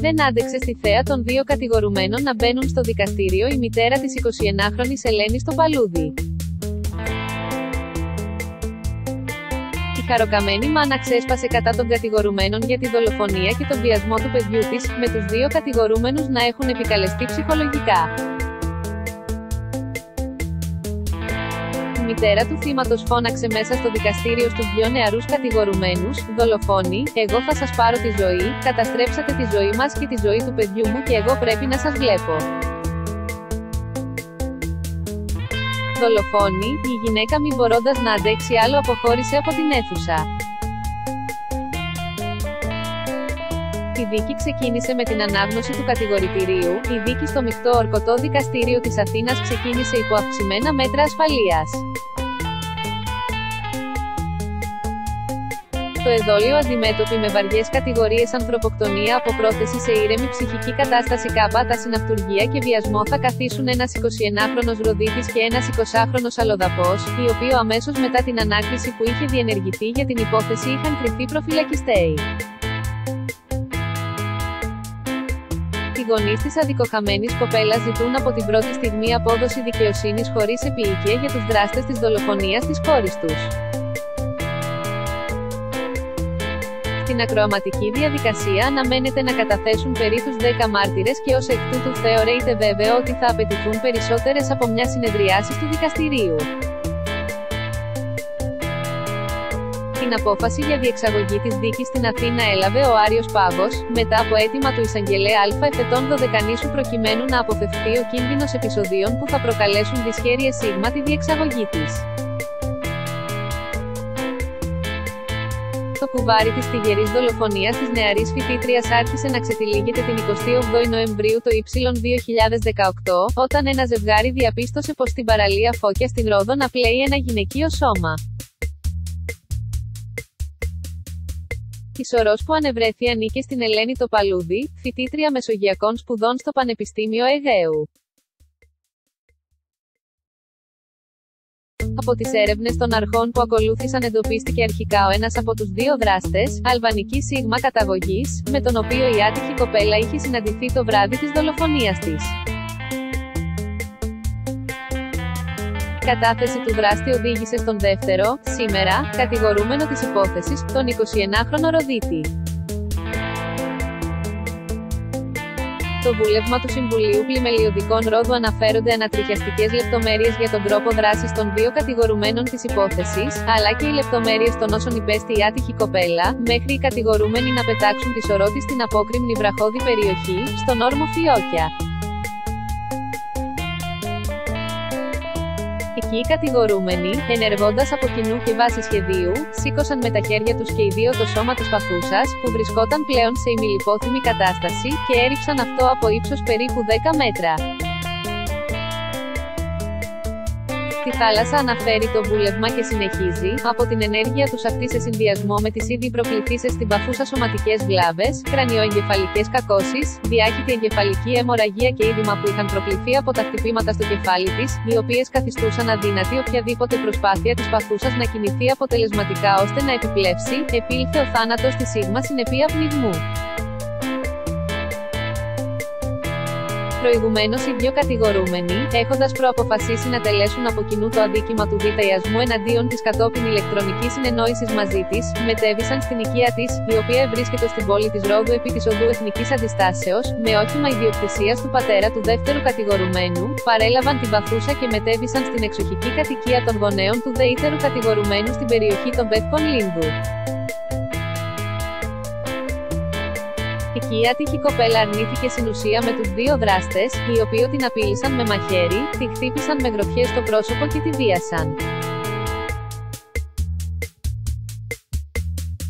Δεν άντεξε στη θέα των δύο κατηγορουμένων να μπαίνουν στο δικαστήριο η μητέρα της 21χρονης Ελένης στο Παλούδι. Η χαροκαμένη μάνα ξέσπασε κατά των κατηγορουμένων για τη δολοφονία και τον βιασμό του παιδιού της, με τους δύο κατηγορούμενους να έχουν επικαλεστεί ψυχολογικά. Μητέρα του θύματος φώναξε μέσα στο δικαστήριο στους δυο νεαρούς κατηγορουμένους, δολοφόνοι, εγώ θα σας πάρω τη ζωή, καταστρέψατε τη ζωή μας και τη ζωή του παιδιού μου και εγώ πρέπει να σας βλέπω. Δολοφόνη, η γυναίκα μη μπορώντας να αντέξει άλλο αποχώρησε από την αίθουσα. Η δίκη ξεκίνησε με την ανάγνωση του κατηγορητηρίου. Η δίκη στο μειχτό ορκωτό δικαστήριο της Αθήνας ξεκίνησε υπό αυξημένα μέτρα ασφαλείας. Το εδόλιο αντιμέτωποι με βαριές κατηγορίες ανθρωποκτονία από πρόθεση σε ήρεμη ψυχική κατάσταση κάπα τα συναυτουργία και βιασμό θα καθίσουν ένας 21χρονος Ροδίτης και ένας 20χρονος Αλοδαπός, οι οποίοι αμέσως μετά την ανάκριση που είχε διενεργηθεί για την υπόθεση είχαν κρυφτεί προφυλακιστέοι. Γονείς της αδικοχαμένη κοπέλας ζητούν από την πρώτη στιγμή απόδοση δικαιοσύνης χωρίς επίοικια για τους δράστες της δολοφονίας της κόρη τους. Στην ακροαματική διαδικασία αναμένεται να καταθέσουν περίπου 10 μάρτυρες και ως εκ τούτου θεωρείται βέβαιο ότι θα απαιτηθούν περισσότερες από μια συνεδριάσεις του δικαστηρίου. Την απόφαση για διεξαγωγή της δίκης στην Αθήνα έλαβε ο Άριος Πάγος, μετά από αίτημα του εισαγγελέα Α εφετών δωδεκανήσου προκειμένου να αποφευθεί ο κίνδυνος επεισοδίων που θα προκαλέσουν δυσχέρειες σίγμα τη διεξαγωγή της. Το κουβάρι της τυγερής δολοφονίας της νεαρής φοιτήτριας άρχισε να ξετυλίγεται την 28η Νοεμβρίου το Y2018, όταν ένα ζευγάρι διαπίστωσε πως στην παραλία Φώκια στην Ρόδο να πλέει ένα γυναικείο σώμα. Η σωρός που ανεβρέθη ανήκε στην Ελένη το Παλούδι, φοιτήτρια μεσογειακών σπουδών στο Πανεπιστήμιο Αιγαίου. Από τις έρευνες των αρχών που ακολούθησαν εντοπίστηκε αρχικά ο ένας από τους δύο δράστες, αλβανική σίγμα καταγωγής, με τον οποίο η άτυχη κοπέλα είχε συναντηθεί το βράδυ της δολοφονίας της. Κατάθεση του δράστη οδήγησε στον δεύτερο, σήμερα, κατηγορούμενο της υπόθεσης, τον 21χρονο Ροδίτη. Το βούλευμα του Συμβουλίου Πλημελιωδικών Ρόδου αναφέρονται ανατριχιαστικές λεπτομέρειες για τον τρόπο δράσης των δύο κατηγορουμένων της υπόθεσης, αλλά και οι λεπτομέρειες των όσων υπέστη η άτυχη κοπέλα, μέχρι οι κατηγορούμενοι να πετάξουν τη σωρό στην απόκρημνη βραχώδη περιοχή, στον όρμο Φιόκια. Εκεί οι κατηγορούμενοι, ενεργώντας από κοινού και βάση σχεδίου, σήκωσαν με τα χέρια τους και οι δύο το σώμα τη παθούσα, που βρισκόταν πλέον σε ημιλιπόθυμη κατάσταση, και έριψαν αυτό από ύψος περίπου 10 μέτρα. Στη θάλασσα αναφέρει το βούλευμα και συνεχίζει, από την ενέργεια τους αυτή σε συνδυασμό με τις ήδη προκληθήσεις στην παθούσα σωματικές βλάβες, κρανιοεγκεφαλικές κακώσεις, διάχυτη εγκεφαλική αιμορραγία και είδημα που είχαν προκληθεί από τα χτυπήματα στο κεφάλι της, οι οποίες καθιστούσαν αδύνατη οποιαδήποτε προσπάθεια της παθούσας να κινηθεί αποτελεσματικά ώστε να επιπλέψει, επήλθε ο θάνατος της σίγμα συνεπία πνιγμού. Προηγουμένως, οι δύο κατηγορούμενοι, έχοντας προαποφασίσει να τελέσουν από κοινού το αδίκημα του βιταϊασμού εναντίον της κατόπιν ηλεκτρονικής συνεννόησης μαζί της, μετέβησαν στην οικία της, η οποία βρίσκεται στην πόλη της Ρόδου επί της οδού Εθνικής Αντιστάσεως, με όχημα ιδιοκτησίας του πατέρα του δεύτερου κατηγορουμένου, παρέλαβαν την παθούσα και μετέβησαν στην εξοχική κατοικία των γονέων του δεύτερου κατηγορουμένου στην περιοχή των Πεύκων Λίνδου. Εκεί η άτυχη κοπέλα αρνήθηκε συνουσία με τους δύο δράστες, οι οποίοι την απείλησαν με μαχαίρι, τη χτύπησαν με γροθιές στο πρόσωπο και τη βίασαν.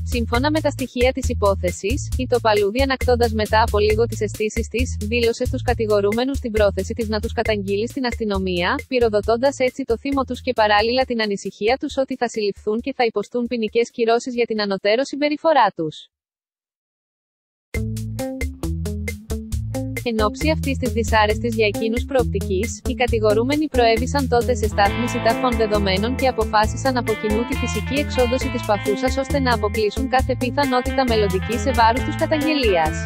Σύμφωνα με τα στοιχεία της υπόθεσης, η Τοπαλούδη ανακτώντας μετά από λίγο τις αισθήσεις της, δήλωσε στους κατηγορούμενους την πρόθεση της να τους καταγγείλει στην αστυνομία, πυροδοτώντας έτσι το θύμο τους και παράλληλα την ανησυχία τους ότι θα συλληφθούν και θα υποστούν ποινικές κυρώσεις για την ανωτέρω συμπεριφορά τους. Εν ώψη αυτής της δυσάρεστης για εκείνους προοπτικής, οι κατηγορούμενοι προέβησαν τότε σε στάθμιση ταφών δεδομένων και αποφάσισαν από κοινού τη φυσική εξόντωση της παθούσας ώστε να αποκλείσουν κάθε πιθανότητα μελλοντική σε βάρος τους καταγγελίας.